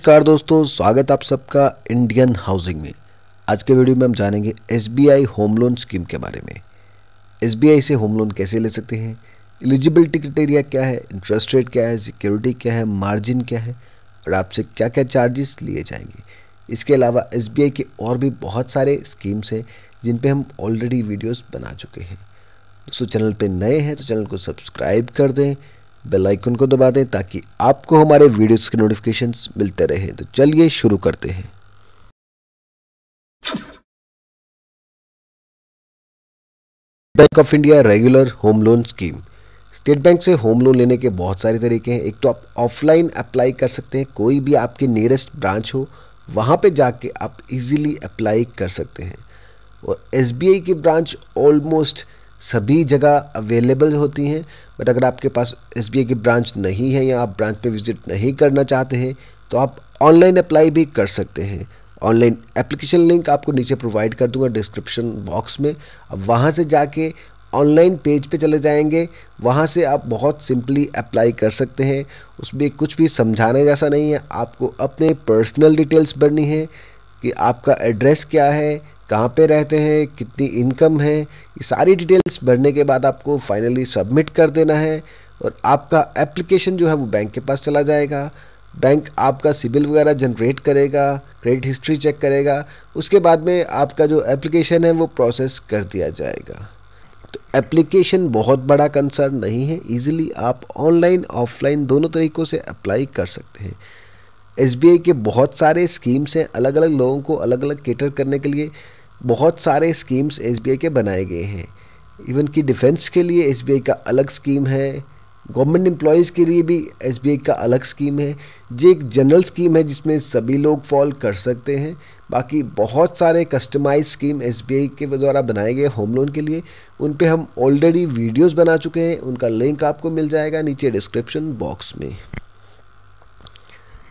नमस्कार दोस्तों, स्वागत आप सबका इंडियन हाउसिंग में। आज के वीडियो में हम जानेंगे एसबीआई होम लोन स्कीम के बारे में। एसबीआई से होम लोन कैसे ले सकते हैं? एलिजिबिलिटी क्राइटेरिया क्या है? इंटरेस्ट रेट क्या है? सिक्योरिटी क्या है? मार्जिन क्या है? और आपसे क्या क्या चार्जेस लिए जाएँगे? इसके अलावा एसबीआई के और भी बहुत सारे स्कीम्स हैं, जिन पर हम ऑलरेडी वीडियोज़ बना चुके हैं। दोस्तों, चैनल पर नए हैं तो चैनल को सब्सक्राइब कर दें। बेल आइकन को दबा दें ताकि आपको हमारे वीडियोस के नोटिफिकेशंस मिलते रहें। तो चलिए शुरू करते हैं। Bank of India regular home loan scheme State Bank से होम लोन लेने के बहुत सारे तरीके हैं। एक तो आप ऑफलाइन अप्लाई कर सकते हैं। कोई भी आपके नियरेस्ट ब्रांच हो, वहाँ पे जाके आप इजीली अप्लाई कर सकते हैं। और एसबीआई की ब्रांच ऑलमोस्ट सभी जगह अवेलेबल होती हैं बट अगर आपके पास एसबीआई की ब्रांच नहीं है या आप ब्रांच पे विज़िट नहीं करना चाहते हैं तो आप ऑनलाइन अप्लाई भी कर सकते हैं। ऑनलाइन एप्लीकेशन लिंक आपको नीचे प्रोवाइड कर दूँगा डिस्क्रिप्शन बॉक्स में। अब वहाँ से जाके ऑनलाइन पेज पे चले जाएँगे, वहाँ से आप बहुत सिंपली अप्लाई कर सकते हैं। उसमें कुछ भी समझाने जैसा नहीं है, आपको अपने पर्सनल डिटेल्स भरनी है कि आपका एड्रेस क्या है कहाँ पे रहते हैं, कितनी इनकम है, ये सारी डिटेल्स भरने के बाद आपको फाइनली सबमिट कर देना है और आपका एप्लीकेशन जो है वो बैंक के पास चला जाएगा। बैंक आपका सिबिल वगैरह जनरेट करेगा, क्रेडिट हिस्ट्री चेक करेगा, उसके बाद में आपका जो एप्लीकेशन है वो प्रोसेस कर दिया जाएगा। तो एप्लीकेशन बहुत बड़ा कंसर्न नहीं है, इजीली आप ऑनलाइन, ऑफलाइन दोनों तरीक़ों से अप्लाई कर सकते हैं। एसबीआई के बहुत सारे स्कीम्स हैं अलग अलग लोगों को अलग अलग केटर करने के लिए। बहुत सारे स्कीम्स एसबीआई के बनाए गए हैं। इवन कि डिफेंस के लिए एसबीआई का अलग स्कीम है। गवर्नमेंट एम्प्लॉयज़ के लिए भी एसबीआई का अलग स्कीम है। जो एक जनरल स्कीम है जिसमें सभी लोग फॉल कर सकते हैं। बाकी बहुत सारे कस्टमाइज स्कीम एसबीआई के द्वारा बनाए गए होम लोन के लिए, उन पर हम ऑलरेडी वीडियोस बना चुके हैं। उनका लिंक आपको मिल जाएगा नीचे डिस्क्रिप्शन बॉक्स में।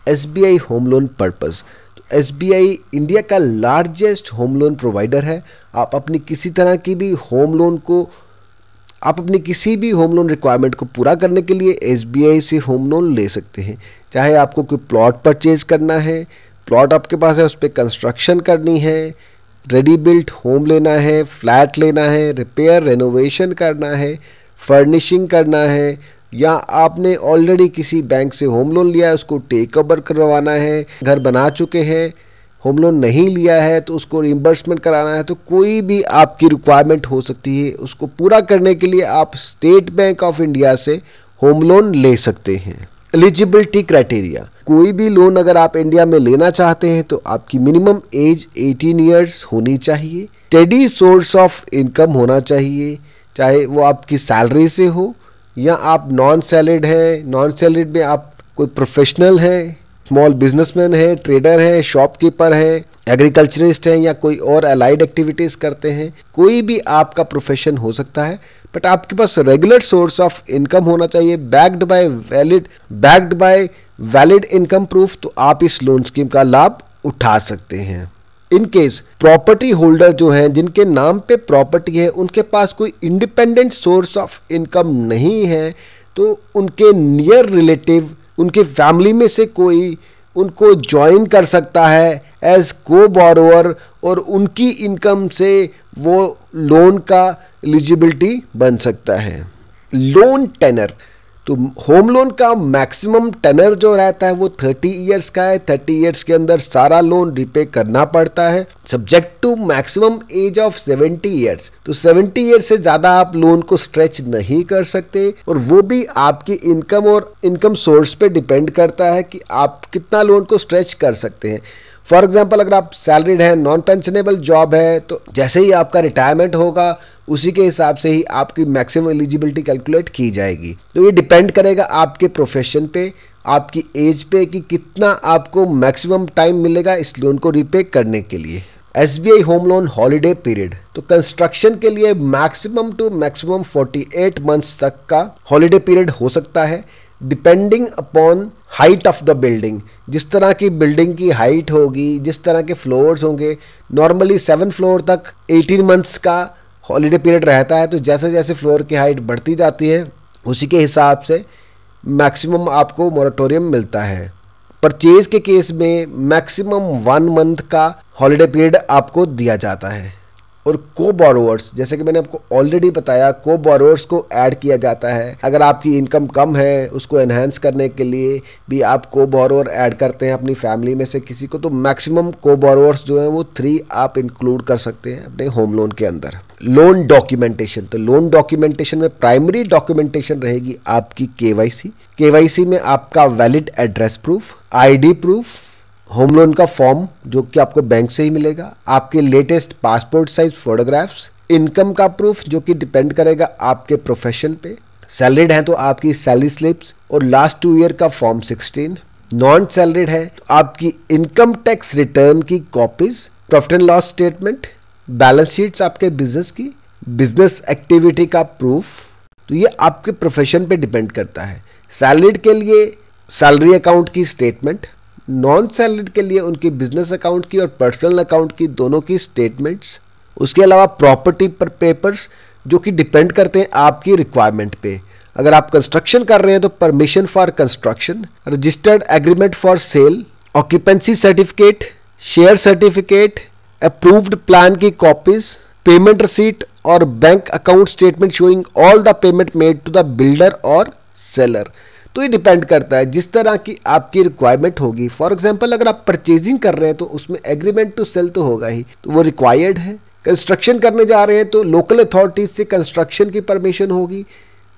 SBI home loan purpose SBI India का लार्जेस्ट होम लोन प्रोवाइडर है। आप अपनी किसी तरह की भी होम लोन को, आप अपनी किसी भी होम लोन रिक्वायरमेंट को पूरा करने के लिए SBI से होम लोन ले सकते हैं। चाहे आपको कोई प्लॉट परचेज करना है प्लॉट आपके पास है, उस पर कंस्ट्रक्शन करनी है रेडी बिल्ट होम लेना है फ्लैट लेना है रिपेयर रेनोवेशन करना है फर्निशिंग करना है या आपने ऑलरेडी किसी बैंक से होम लोन लिया है, उसको टेक ओवर करवाना है, घर बना चुके हैं होम लोन नहीं लिया है तो उसको रिम्बर्समेंट कराना है तो कोई भी आपकी रिक्वायरमेंट हो सकती है, उसको पूरा करने के लिए आप स्टेट बैंक ऑफ़ इंडिया से होम लोन ले सकते हैं। एलिजिबिलिटी क्राइटेरिया कोई भी लोन अगर आप इंडिया में लेना चाहते हैं तो आपकी मिनिमम एज 18 इयर्स होनी चाहिए। स्टेडी सोर्स ऑफ़ इनकम होना चाहिए, चाहे वो आपकी सैलरी से हो या आप नॉन सैलड हैं नॉन सैलड में आप कोई प्रोफेशनल हैं स्मॉल बिजनेसमैन है ट्रेडर हैं शॉपकीपर हैं एग्रीकल्चरिस्ट हैं या कोई और अलाइड एक्टिविटीज़ करते हैं, कोई भी आपका प्रोफेशन हो सकता है बट आपके पास रेगुलर सोर्स ऑफ़ इनकम होना चाहिए backed by valid backed by valid income proof तो आप इस लोन स्कीम का लाभ उठा सकते हैं। इन केस प्रॉपर्टी होल्डर जो हैं, जिनके नाम पे प्रॉपर्टी है, उनके पास कोई इंडिपेंडेंट सोर्स ऑफ़ इनकम नहीं है तो उनके नियर रिलेटिव उनके फैमिली में से कोई उनको ज्वाइन कर सकता है एज को बोरोवर और उनकी इनकम से वो लोन का एलिजिबिलिटी बन सकता है। लोन टेनर तो होम लोन का मैक्सिमम टेनर जो रहता है वो थर्टी ईयर्स का है। थर्टी ईयर्स के अंदर सारा लोन रिपे करना पड़ता है। Subject to maximum age of seventy years तो सेवेंटी ईयर्स से ज़्यादा आप लोन को स्ट्रेच नहीं कर सकते और वो भी आपकी इनकम और इनकम सोर्स पे डिपेंड करता है कि आप कितना लोन को स्ट्रेच कर सकते हैं। फॉर एग्ज़ाम्पल अगर आप सैलरीड हैं, नॉन पेंशनेबल जॉब है तो जैसे ही आपका रिटायरमेंट होगा उसी के हिसाब से ही आपकी मैक्सिमम एलिजिबिलिटी कैलकुलेट की जाएगी। तो ये डिपेंड करेगा आपके प्रोफेशन पे, आपकी एज पे कि कितना आपको मैक्सिमम टाइम मिलेगा इस लोन को रिपे करने के लिए। S B I home loan holiday period तो कंस्ट्रक्शन के लिए मैक्सिमम टू मैक्सिमम 48 मंथ्स तक का हॉलीडे पीरियड हो सकता है depending upon height of the building जिस तरह की बिल्डिंग की हाइट होगी, जिस तरह के फ्लोर्स होंगे नॉर्मली सेवन फ्लोर तक 18 मंथ्स का हॉलीडे पीरियड रहता है तो जैसे जैसे फ्लोर की हाइट बढ़ती जाती है, उसी के हिसाब से मैक्सिमम आपको मॉरेटोरियम मिलता है। परचेज के केस में मैक्सिमम वन मंथ का हॉलीडे पीरियड आपको दिया जाता है। और को बोरोवर्स जैसे कि मैंने आपको ऑलरेडी बताया को बोरोवर्स को ऐड किया जाता है। अगर आपकी इनकम कम है, उसको एनहेंस करने के लिए भी आप को बोरोवर ऐड करते हैं अपनी फैमिली में से किसी को तो मैक्सिमम को बोरोवर्स जो है, वो थ्री आप इंक्लूड कर सकते हैं अपने होम लोन के अंदर। लोन डॉक्यूमेंटेशन तो लोन डॉक्यूमेंटेशन में प्राइमरी डॉक्यूमेंटेशन रहेगी आपकी केवाईसी केवाईसी में आपका valid address proof ID proof home loan का फॉर्म जो कि आपको बैंक से ही मिलेगा, आपके latest passport size photographs income का प्रूफ जो कि डिपेंड करेगा आपके प्रोफेशन पे। सैलरीड है तो आपकी सैलरी स्लिप्स और लास्ट टू ईयर का फॉर्म 16 नॉन सैलरीड है तो आपकी इनकम टैक्स रिटर्न की copies profit and loss statement balance sheets आपके बिज़नेस की बिज़नेस एक्टिविटी का प्रूफ तो ये आपके प्रोफेशन पे डिपेंड करता है। सैलरीड के लिए सैलरी अकाउंट की स्टेटमेंट नॉन सैलरीड के लिए उनकी बिज़नेस अकाउंट की और पर्सनल अकाउंट की दोनों की स्टेटमेंट्स, उसके अलावा प्रॉपर्टी पर पेपर्स जो कि डिपेंड करते हैं आपकी रिक्वायरमेंट पे। अगर आप कंस्ट्रक्शन कर रहे हैं तो permission for construction, registered agreement for sale, occupancy certificate, share certificate, approved plan की कॉपीज, पेमेंट रिसीट और bank account statement showing all the payment made to the builder और सेलर तो ये डिपेंड करता है जिस तरह की आपकी रिक्वायरमेंट होगी। फॉर एग्ज़ाम्पल अगर आप परचेजिंग कर रहे हैं तो उसमें एग्रीमेंट टू सेल तो होगा ही। तो वो रिक्वायर्ड है। कंस्ट्रक्शन करने जा रहे हैं तो लोकल अथॉरिटीज से कंस्ट्रक्शन की परमिशन होगी।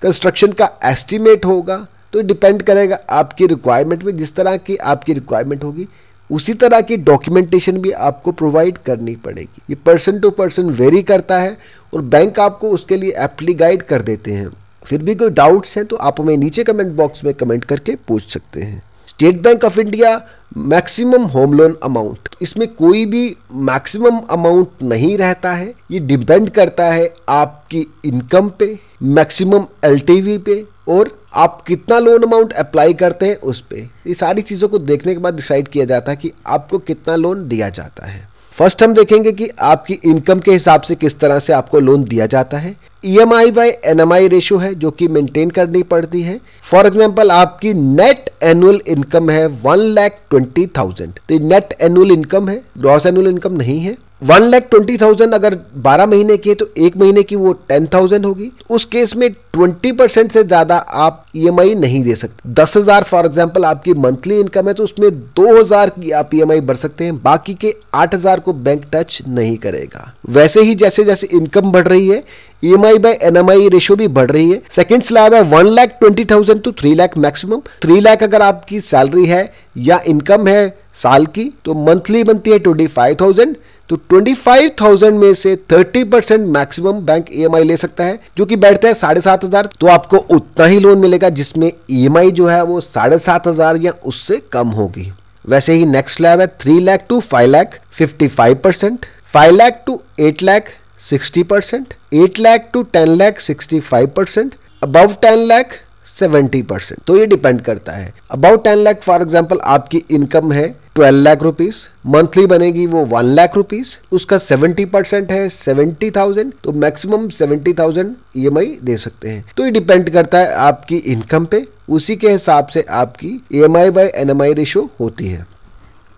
कंस्ट्रक्शन का एस्टिमेट होगा। तो डिपेंड करेगा आपकी रिक्वायरमेंट में जिस तरह की आपकी रिक्वायरमेंट होगी। उसी तरह की डॉक्यूमेंटेशन भी आपको प्रोवाइड करनी पड़ेगी। ये पर्सन टू पर्सन वेरी करता है और बैंक आपको उसके लिए एप्ली गाइड कर देते हैं। फिर भी कोई डाउट्स हैं तो आप हमें नीचे कमेंट बॉक्स में कमेंट करके पूछ सकते हैं। State Bank of India maximum home loan amount इसमें कोई भी मैक्सिमम अमाउंट नहीं रहता है, ये डिपेंड करता है आपकी इनकम पे मैक्सिमम एलटीवी पे, और आप कितना लोन अमाउंट अप्लाई करते हैं उस पर ये सारी चीज़ों को देखने के बाद डिसाइड किया जाता है कि आपको कितना लोन दिया जाता है। फ़र्स्ट हम देखेंगे कि आपकी इनकम के हिसाब से किस तरह से आपको लोन दिया जाता है। E M I by N M I ratio है, जो कि मेंटेन करनी पड़ती है। फॉर एग्ज़ाम्पल आपकी नेट एनुअल इनकम है one lakh twenty thousand net annual income है ग्रॉस एनुअल इनकम नहीं है। वन लैख ट्वेंटी थाउज़ेंड अगर बारह महीने की है तो एक महीने की वो टेन थाउज़ेंड होगी। उस केस में ट्वेंटी परसेंट से ज़्यादा आप ई e नहीं दे सकते। दस हज़ार, फॉर एग्ज़ाम्पल आपकी मंथली इनकम है तो उसमें दो हज़ार की आप ई e भर सकते हैं। बाकी के आठ हज़ार को बैंक टच नहीं करेगा। वैसे ही जैसे जैसे इनकम बढ़ रही है E M I by N M I ratio भी बढ़ रही है। सेकेंड स्लैब है one lakh twenty thousand two three lakh maximum three lakh अगर आपकी सैलरी है या इनकम है साल की तो मंथली बनती है ट्वेंटी फाइव थाउज़ेंड तो ट्वेंटी फाइव थाउज़ेंड में से thirty percent maximum bank E M I ले सकता है, जो कि बैठता है साढ़े सात हज़ार। तो आपको उतना ही लोन मिलेगा, जिसमें ई एम आई जो है वो साढ़े सात हज़ार या उससे कम होगी। वैसे ही नेक्स्ट स्लैब है three lakh to five lakh fifty five percent five lakh to eight lakh sixty percent eight lakh to ten lakh sixty five percent above ten lakh seventy percent तो ये डिपेंड करता है। About ten lakh for example आपकी income है twelve lakh rupees monthly बनेगी वो one lakh rupees उसका seventy percent है सेवेंटी थाउज़ेंड तो मैक्सिमम सेवेंटी थाउज़ेंड ई दे सकते हैं। तो ये डिपेंड करता है आपकी इनकम पे, उसी के हिसाब से आपकी E M I by N M I ratio होती है।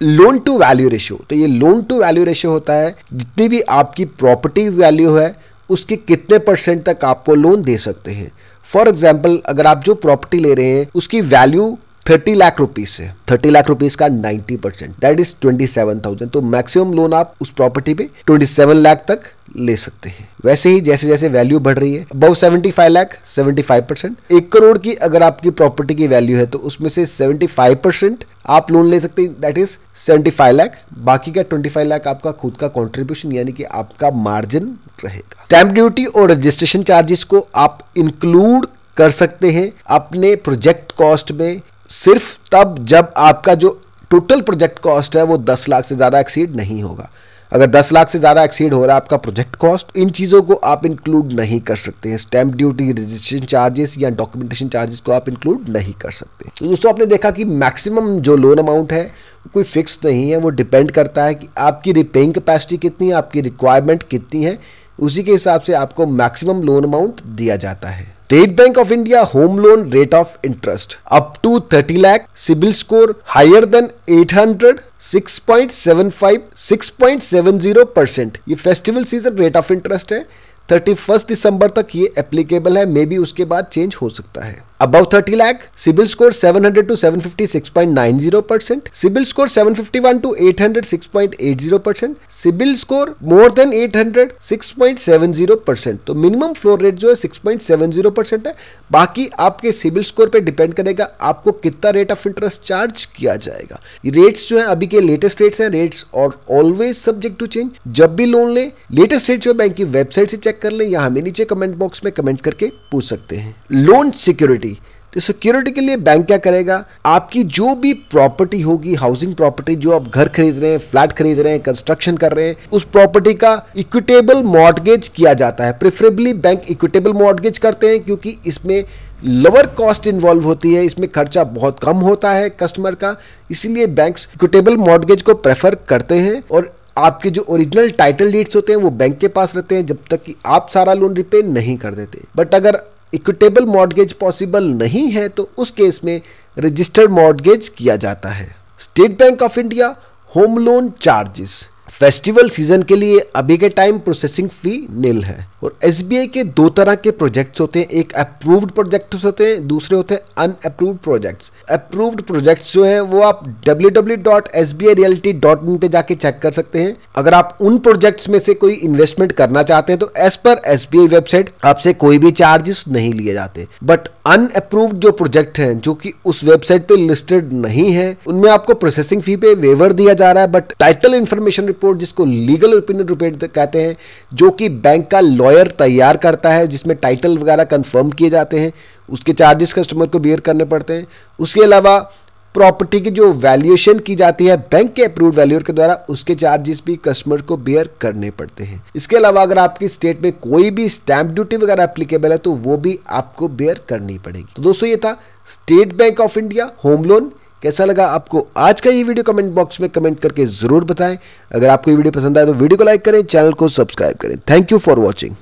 लोन टू वैल्यू रेशियो तो ये लोन टू वैल्यू रेशियो होता है, जितनी भी आपकी प्रॉपर्टी वैल्यू है, उसके कितने परसेंट तक आपको लोन दे सकते हैं। फॉर एग्ज़ाम्पल अगर आप जो प्रॉपर्टी ले रहे हैं, उसकी वैल्यू थर्टी लाख रुपीज़ से थर्टी लाख रुपीज़ का ninety percent. That is twenty seven thousand तो मैक्सिमम लोन आप उस प्रॉपर्टी पे ट्वेंटी सेवन लाख तक ले सकते हैं। वैसे ही जैसे जैसे वैल्यू बढ़ रही है अब seventy five lakh seventy five percent एक करोड़ की अगर आपकी प्रॉपर्टी की वैल्यू है तो उसमें से सेवेंटी फाइव परसेंट आप लोन ले सकते हैं। That is seventy five lakh. बाकी का ट्वेंटी फाइव लाख आपका खुद का कॉन्ट्रीब्यूशन यानी कि आपका मार्जिन रहेगा। स्टैंप ड्यूटी और रजिस्ट्रेशन चार्जेस को आप इंक्लूड कर सकते हैं अपने प्रोजेक्ट कॉस्ट में सिर्फ़ तब जब आपका जो टोटल प्रोजेक्ट कॉस्ट है, वो 10 लाख से ज़्यादा एक्सीड नहीं होगा। अगर 10 लाख से ज़्यादा एक्सीड हो रहा है आपका प्रोजेक्ट कॉस्ट इन चीज़ों को आप इंक्लूड नहीं कर सकते हैं। स्टैंप ड्यूटी रजिस्ट्रेशन चार्जेस या डॉक्यूमेंटेशन चार्जेस को आप इंक्लूड नहीं कर सकते तो दोस्तों, आपने देखा कि मैक्सिमम जो लोन अमाउंट है, कोई फिक्स नहीं है। वो डिपेंड करता है कि आपकी रिपेइंग कैपेसिटी कितनी है, आपकी रिक्वायरमेंट कितनी है। उसी के हिसाब से आपको मैक्सिमम लोन अमाउंट दिया जाता है। State Bank of India home loan rate of interest up to 30 lakh CIBIL score higher than 800 6.75 6.70 percent ये festival season rate of interest है. थर्टी फ़र्स्ट दिसंबर तक ये एप्लीकेबल है. मे बी उसके बाद चेंज हो सकता है। About thirty lakh CIBIL score 700 to 750 percent CIBIL score 751 to 800 percent CIBIL score more than 800 6.70 percent तो मिनिमम फ्लोर रेट जो है 6.70 परसेंट है। बाकी आपके सिबिल स्कोर पे डिपेंड करेगा आपको कितना रेट ऑफ़ इंटरेस्ट चार्ज किया जाएगा। रेट्स जो है अभी के लेटेस्ट रेट्स हैं। रेट्स और ऑलवेज सब्जेक्ट टू चेंज जब भी लोन ले लेटेस्ट रेट जो है बैंक की वेबसाइट से चेक कर ले या हमें नीचे कमेंट बॉक्स में कमेंट करके पूछ सकते हैं। लोन सिक्योरिटी तो सिक्योरिटी के लिए बैंक क्या करेगा? आपकी जो भी प्रॉपर्टी होगी हाउसिंग प्रॉपर्टी जो आप घर खरीद रहे हैं फ्लैट खरीद रहे हैं कंस्ट्रक्शन कर रहे हैं, उस प्रॉपर्टी का इक्विटेबल मॉडगेज किया जाता है। प्रेफरेबली बैंक इक्विटेबल मॉडगेज करते हैं क्योंकि इसमें लोअर कॉस्ट इन्वॉल्व होती है, इसमें खर्चा बहुत कम होता है कस्टमर का। इसीलिए बैंक्स इक्विटेबल मॉडगेज को प्रेफर करते हैं और आपके जो ओरिजिनल टाइटल डीड्स होते हैं, वो बैंक के पास रहते हैं जब तक कि आप सारा लोन रिपे नहीं कर देते। बट अगर इक्विटेबल मॉडगेज पॉसिबल नहीं है तो उस केस में रजिस्टर्ड मॉडगेज किया जाता है। State Bank of India home loan charges festival season के लिए अभी के टाइम प्रोसेसिंग फ़ी निल है और एस के दो तरह के प्रोजेक्ट्स होते हैं। एक अप्रूव्ड प्रोजेक्ट्स होते हैं, दूसरे होते हैं अनअप्रूव्ड प्रोजेक्ट्स अप्रूव्ड प्रोजेक्ट्स जो हैं, वो आप www.sbirealty.in पे जाके चेक कर सकते हैं। अगर आप उन प्रोजेक्ट्स में से कोई इन्वेस्टमेंट करना चाहते हैं तो एज पर SBI वेबसाइट आपसे कोई भी चार्जेस नहीं लिए जाते। बट अनअप्रूव्ड जो प्रोजेक्ट हैं, जो कि उस वेबसाइट पे लिस्टेड नहीं है, उनमें आपको प्रोसेसिंग फ़ी पे वेवर दिया जा रहा है। बट टाइटल इन्फॉर्मेशन रिपोर्ट जिसको लीगल ओपिनियन रिपोर्ट कहते हैं, जो कि बैंक का लॉयर तैयार करता है, जिसमें टाइटल वगैरह कंफर्म किए जाते हैं, उसके चार्जेस कस्टमर को बियर करने पड़ते हैं। उसके अलावा प्रॉपर्टी की जो वैल्यूएशन की जाती है बैंक के अप्रूव वैल्यूर के द्वारा, उसके चार्जेस भी कस्टमर को बियर करने पड़ते हैं। इसके अलावा अगर आपकी स्टेट में कोई भी स्टैंप ड्यूटी वगैरह एप्लीकेबल है तो वो भी आपको बियर करनी पड़ेगी। तो दोस्तों, ये था State Bank of India home loan कैसा लगा आपको आज का ये वीडियो? कमेंट बॉक्स में कमेंट करके ज़रूर बताएँ। अगर आपको ये वीडियो पसंद आए तो वीडियो को लाइक करें, चैनल को सब्सक्राइब करें। Thank you for watching